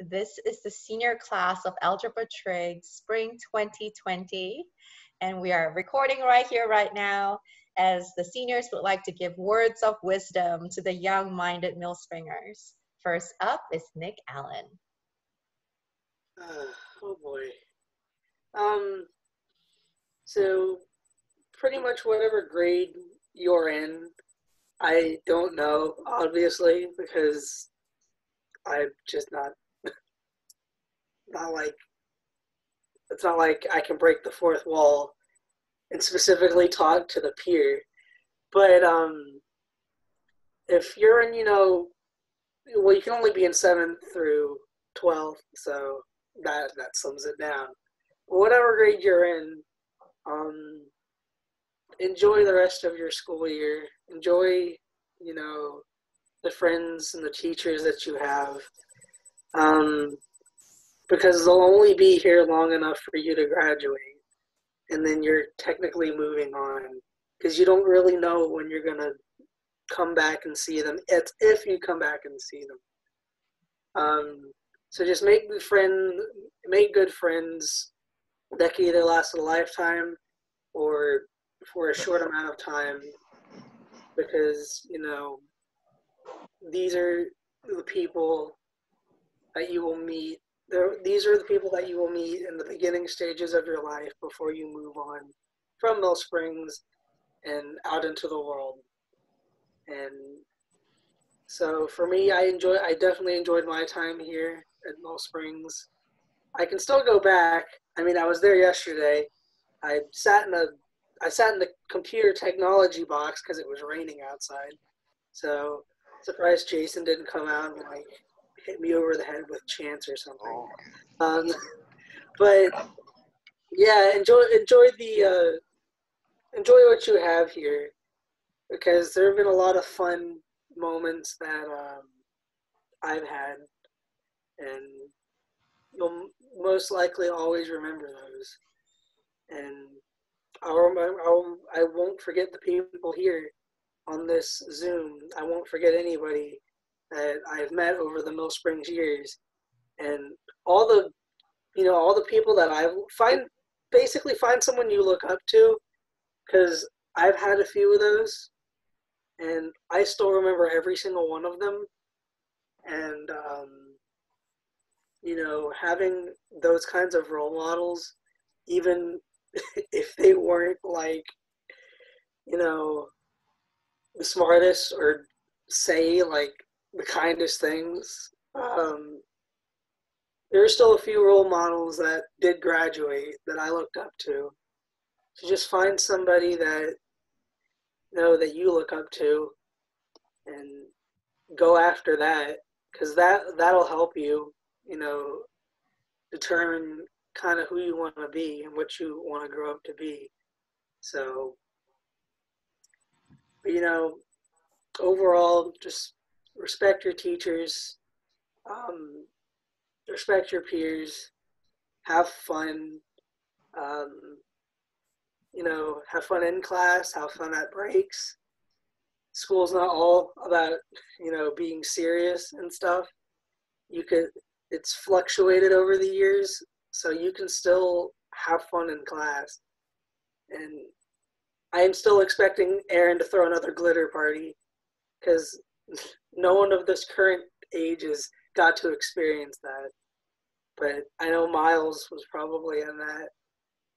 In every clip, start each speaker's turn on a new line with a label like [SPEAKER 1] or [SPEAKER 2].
[SPEAKER 1] This is the senior class of Algebra Trig Spring 2020. And we are recording right here, right now, as the seniors would like to give words of wisdom to the young minded Millspringers. First up is Nick Allen.
[SPEAKER 2] Uh, oh boy. Um, so pretty much whatever grade you're in, I don't know, obviously, because I'm just not not like it's not like I can break the fourth wall and specifically talk to the peer. But um if you're in, you know, well, you can only be in seventh through twelfth, so that that sums it down. Whatever grade you're in, um, enjoy the rest of your school year. Enjoy, you know, the friends and the teachers that you have. Um, because they'll only be here long enough for you to graduate. And then you're technically moving on because you don't really know when you're going to come back and see them. It's if you come back and see them. Um, so just make good make good friends that can either last a lifetime or for a short amount of time because you know these are the people that you will meet there, these are the people that you will meet in the beginning stages of your life before you move on from Mill Springs and out into the world. And so for me, I enjoy. I definitely enjoyed my time here at Mill Springs. I can still go back. I mean, I was there yesterday. I sat in a I sat in the computer technology box because it was raining outside. So surprised Jason didn't come out and like hit me over the head with chance or something. Oh. Um, but yeah, enjoy enjoy the uh, enjoy what you have here because there have been a lot of fun moments that um, I've had, and you'll most likely always remember those. And I'll remember, I'll, I won't forget the people here on this Zoom. I won't forget anybody that I've met over the Mill Springs years, and all the, you know, all the people that I find, basically find someone you look up to, because I've had a few of those, and I still remember every single one of them, and um, you know, having those kinds of role models, even if they weren't like, you know, the smartest or say like the kindest things. Um, there are still a few role models that did graduate that I looked up to. To just find somebody that know that you look up to, and go after that, because that that'll help you, you know, determine kind of who you want to be and what you want to grow up to be. So, you know, overall, just respect your teachers, um, respect your peers, have fun, um, you know, have fun in class, have fun at breaks. School's not all about, you know, being serious and stuff. You could, it's fluctuated over the years, so you can still have fun in class. And I am still expecting Aaron to throw another glitter party because no one of this current age has got to experience that. But I know Miles was probably in that.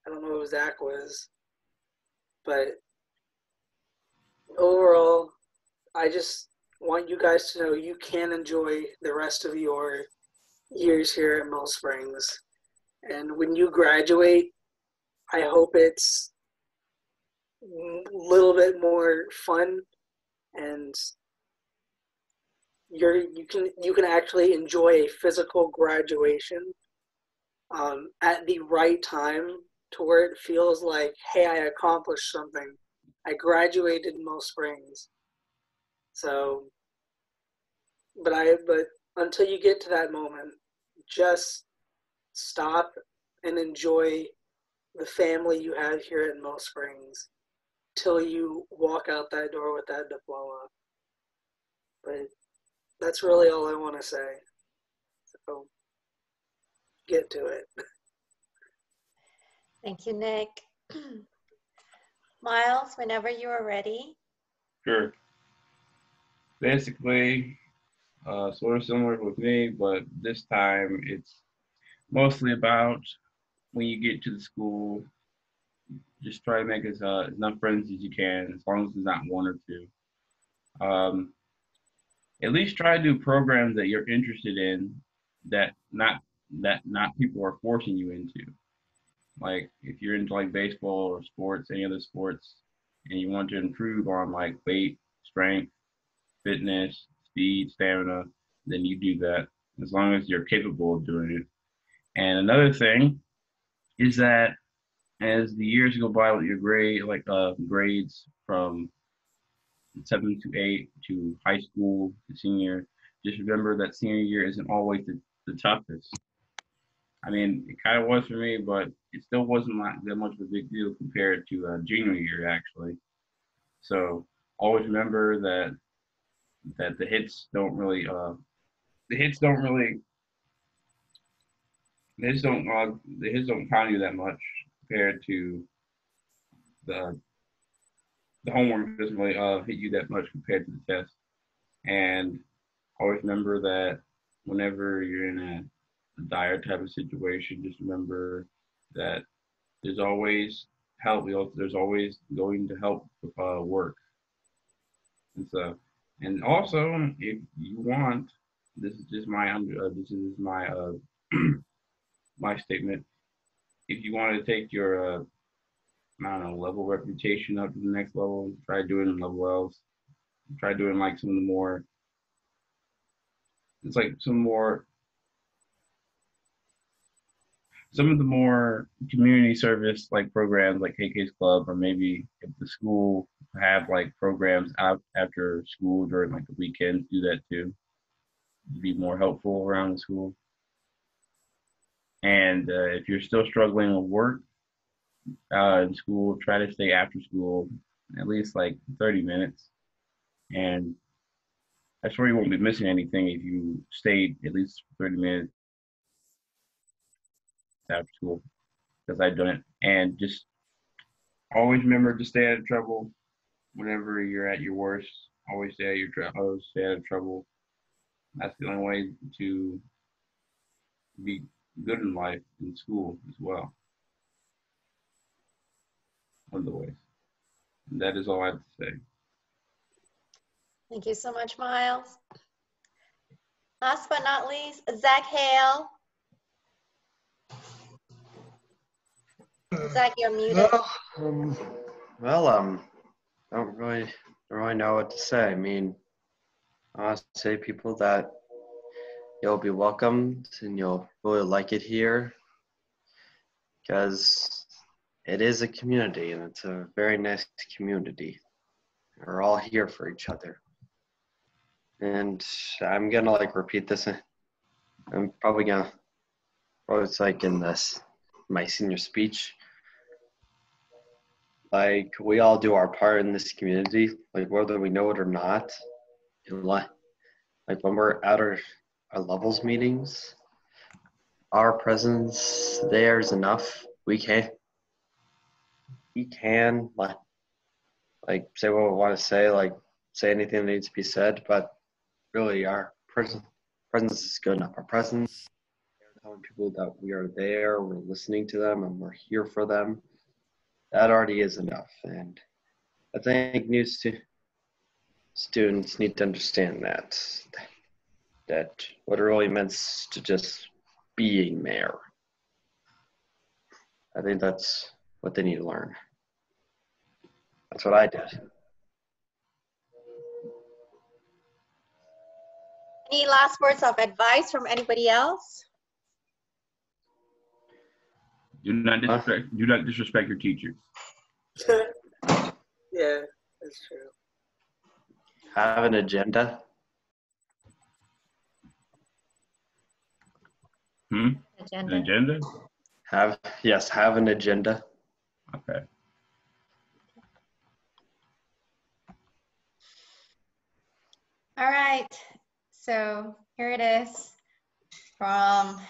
[SPEAKER 2] I don't know who Zach was. But overall, I just want you guys to know you can enjoy the rest of your years here at Mill Springs. And when you graduate, I hope it's a little bit more fun and you're you can you can actually enjoy a physical graduation um, at the right time to where it feels like hey i accomplished something. I graduated in Mill Springs. So but i but until you get to that moment just stop and enjoy the family you have here at Mill Springs till you walk out that door with that diploma. But that's really all I want to say. So get to it.
[SPEAKER 1] Thank you, Nick. Miles, whenever you are ready.
[SPEAKER 3] Sure. Basically, uh, sort of similar with me, but this time it's mostly about when you get to the school, just try to make as uh, as enough friends as you can, as long as it's not one or two. Um, at least try to do programs that you're interested in that not that not people are forcing you into. Like if you're into like baseball or sports, any other sports, and you want to improve on like weight, strength, fitness, speed, stamina, then you do that as long as you're capable of doing it. And another thing is that as the years go by with your grade, like uh, grades from seven to eight to high school to senior, just remember that senior year isn't always the, the toughest. I mean, it kind of was for me, but it still wasn't like that much of a big deal compared to uh, junior year, actually. So always remember that that the hits don't really uh, the hits don't really the hits don't uh, the hits don't count you that much compared to the the homework doesn't really uh, hit you that much compared to the test. And always remember that whenever you're in a, a dire type of situation, just remember that there's always help. There's always going to help with uh, work. And so, and also, if you want, this is just my uh, this is my uh, my statement. If you want to take your uh, I don't know level reputation up to the next level, try doing level else. Try doing like some of the more. It's like some more some of the more community service like programs like KK's Club, or maybe if the school have like programs out after school during like the weekends, do that too. Be more helpful around the school. And uh, if you're still struggling with work uh, in school, try to stay after school at least like 30 minutes. And I swear you won't be missing anything if you stayed at least 30 minutes after school because I've done it. And just always remember to stay out of trouble whenever you're at your worst. Always stay out your tr- always stay out of trouble. That's the only way to be good in life in school as well. One of the ways. And that is all I have to say.
[SPEAKER 1] Thank you so much, Miles. Last but not least, Zach Hale. Zach, you're muted.
[SPEAKER 4] Well, um, well, um, don't really, don't really know what to say. I mean, I want to say people that you'll be welcomed and you'll really like it here because it is a community and it's a very nice community. We're all here for each other. And I'm gonna like repeat this. I'm probably gonna, probably it's like in this my senior speech. Like we all do our part in this community, like whether we know it or not. Like when we're at our, our levels meetings, our presence there is enough. We can we can like like say what we want to say, like say anything that needs to be said, but really our presence presence is good enough. Our presence telling people that we are there, we're listening to them, and we're here for them, that already is enough. And I think new stu- students need to understand that that what it really means to just being there. I think that's what they need to learn. That's what I did.
[SPEAKER 1] Any last words of advice from anybody else?
[SPEAKER 3] Do not disrespect. Do not disrespect your teachers.
[SPEAKER 2] yeah, that's true.
[SPEAKER 4] Have an agenda.
[SPEAKER 3] Hmm. An
[SPEAKER 1] Agenda.
[SPEAKER 3] agenda.
[SPEAKER 4] Have yes, have an agenda.
[SPEAKER 3] Okay.
[SPEAKER 1] All right, so here it is from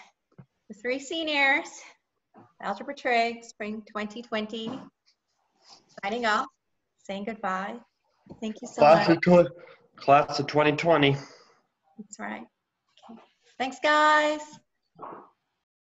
[SPEAKER 1] the three seniors, Algebra Trig, Spring 2020, signing off, saying goodbye. Thank you so
[SPEAKER 4] Class
[SPEAKER 1] much.
[SPEAKER 4] of, tw- class of 2020.
[SPEAKER 1] That's right. Okay. Thanks, guys.